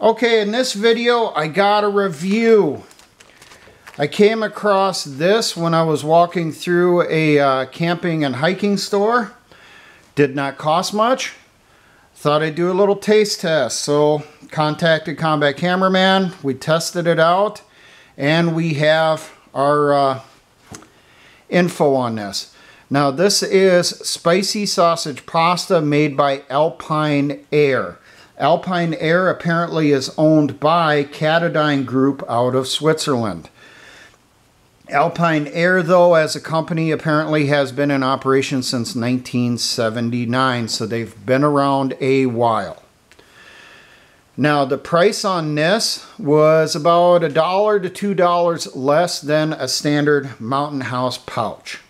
Okay, in this video, I got a review. I came across this when I was walking through a uh, camping and hiking store. Did not cost much. Thought I'd do a little taste test. So contacted Combat Cameraman. We tested it out. And we have our uh, info on this. Now this is spicy sausage pasta made by Alpine Aire. Alpine Aire apparently is owned by Katadyn Group out of Switzerland. Alpine Aire, though, as a company, apparently has been in operation since 1979, so they've been around a while. Now, the price on this was about a dollar to two dollars less than a standard Mountain House pouch.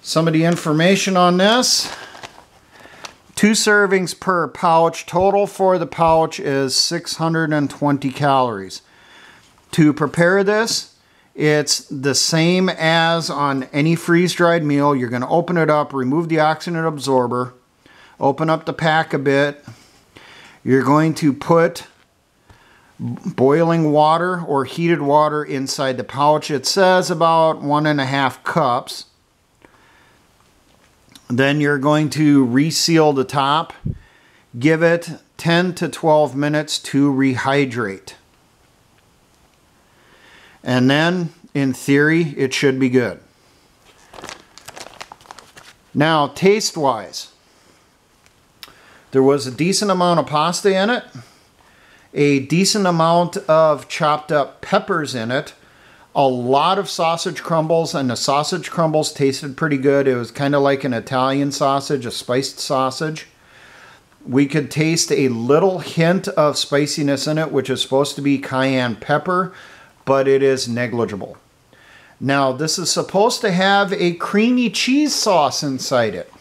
Some of the information on this Two servings per pouch. Total for the pouch is 620 calories. To prepare this, it's the same as on any freeze-dried meal. You're going to open it up, remove the oxygen absorber, open up the pack a bit. You're going to put boiling water or heated water inside the pouch. It says about one and a half cups. Then you're going to reseal the top. Give it 10 to 12 minutes to rehydrate. And then, in theory, it should be good. Now, taste-wise, there was a decent amount of pasta in it, a decent amount of chopped up peppers in it, a lot of sausage crumbles, and the sausage crumbles tasted pretty good. It was kind of like an Italian sausage, a spiced sausage. We could taste a little hint of spiciness in it, which is supposed to be cayenne pepper, but it is negligible. Now, this is supposed to have a creamy cheese sauce inside it.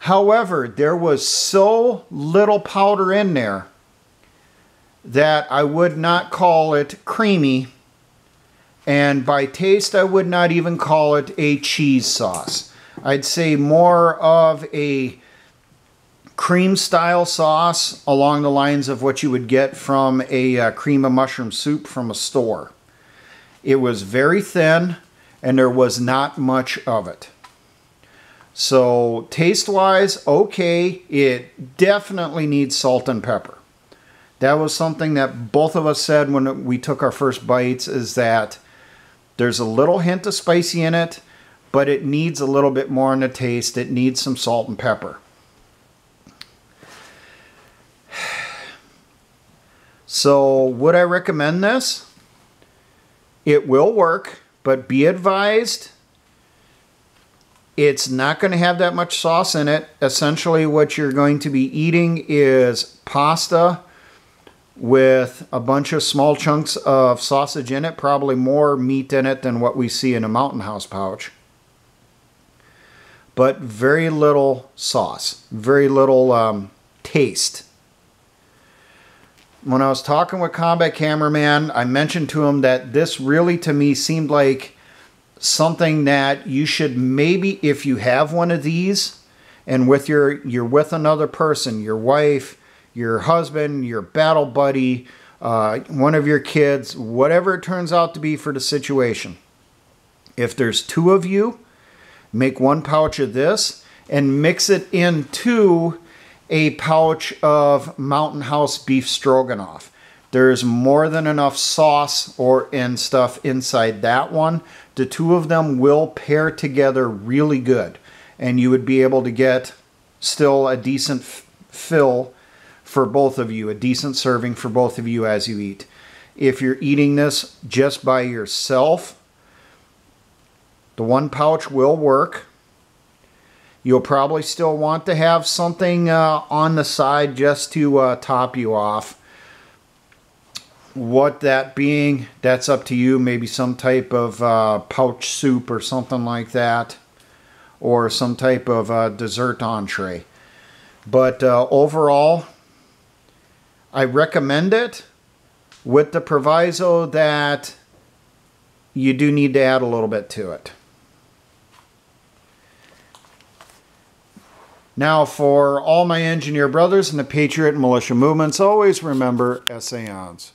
However, there was so little powder in there that I would not call it creamy and by taste, I would not even call it a cheese sauce. I'd say more of a cream style sauce along the lines of what you would get from a uh, cream of mushroom soup from a store. It was very thin and there was not much of it. So taste wise, okay, it definitely needs salt and pepper. That was something that both of us said when we took our first bites is that there's a little hint of spicy in it, but it needs a little bit more in the taste. It needs some salt and pepper. So would I recommend this? It will work, but be advised it's not going to have that much sauce in it. Essentially what you're going to be eating is pasta with a bunch of small chunks of sausage in it, probably more meat in it than what we see in a Mountain House pouch. But very little sauce, very little um, taste. When I was talking with Combat Cameraman, I mentioned to him that this really to me seemed like something that you should maybe, if you have one of these, and with your you're with another person, your wife, your husband, your battle buddy, uh, one of your kids, whatever it turns out to be for the situation. If there's two of you, make one pouch of this and mix it into a pouch of Mountain House beef stroganoff. There's more than enough sauce or and stuff inside that one. The two of them will pair together really good and you would be able to get still a decent fill for both of you, a decent serving for both of you as you eat. If you're eating this just by yourself, the one pouch will work. You'll probably still want to have something uh, on the side just to uh, top you off. What that being, that's up to you. Maybe some type of uh, pouch soup or something like that. Or some type of uh, dessert entree. But uh, overall, I recommend it with the proviso that you do need to add a little bit to it. Now, for all my engineer brothers in the Patriot and militia movements, always remember essayons.